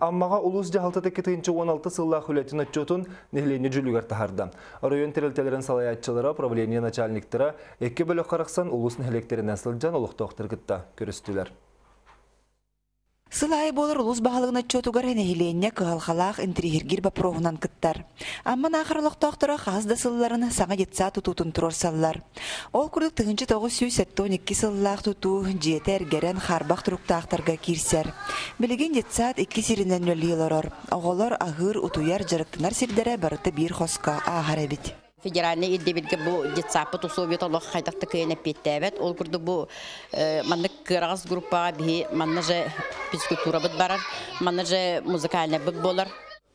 Аммаға улус жахалтаты кетейінші 16 сылла хүлетін отчетын нехлені жүлігер тахарды. Район терелтелерін салаятчылары, правление начальниктері, екі бөлі қарақсан улус нехлектерінен сылжан олықтоқтыр кітті көрістілер. Сылай болар улус бағалығын отчетугар әнехиленне кығалхалақ интригергир бапроғынан кыттар. Амман ақырлықтақтыра қазда сылларын саңа жетса тұтутын тұрор саллар. Ол күрдік тығынчы тоғы сүй сәттон екі сыллақ тұту жеті әргерен харбақ тұрықтақтарға кирсер. Білеген жетсат екі сирінен өлілерор. Оғылар ағыр утуяр жарықтынар сирдері барыты бір қосқа ағар әбіт. Федеральный иддебилге бу детсапы тусовет олох хайдакты кыйна петтебет ол курду бу манны кырагыз группага би манны же физкультура бит барар манны же музыкальный бит болар.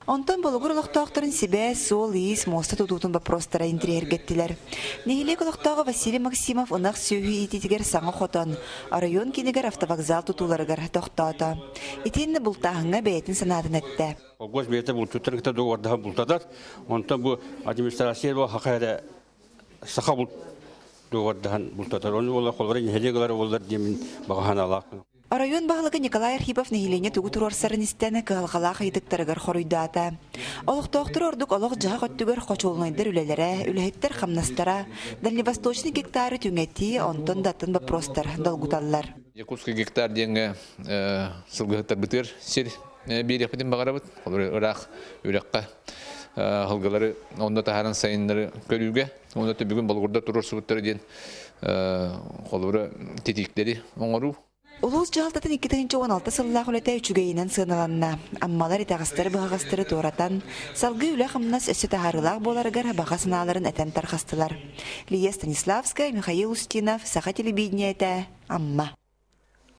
Онтон болгур олохтоохторун себе сол иис моста тутутун вопростара интриергеттилер. Нехилек олохтоого Василий Максимов ынак сүйі ититигер саңа хотон, район кинигер автовокзал тутуларыгар тохтоото. Итинне бултаһыңа бэйтин санаатын этте. Огос бете бул туттарыкта дугорда бултадар. Онтон бу администрация бу хакайда саха бул дугордахан бултадар. Оны ола колгора хелегалар болдар демин багахан алак. Район бағылығы Николай Архипов нехилене тугу турорсарын истәне кыалгалах ыйдыктарыгар хоруйдаата. Олохтоохтор ордук олох жаға көттүгөр хочолнайдар үлелере, үлэхиттер хамнастара, дальневосточный гектары түңети, онтон датын вопростар долгуталлар. Якутский гектар денге багарабыт. Ырак үрекка хылгалары онда тахаран сайыннары көрүүгө, онда бүгүн болгурда оңору. Улус жалтатын 2016 сыллах үләтә үчүгәйнән сыналанна. Аммалар итагыстары багастыры торатан, салгы үлә хамнас өсө тахарылак боларыгар бага сыналарын. Лия Станиславская, Михаил Устинов, Саха телевидениете, Амма.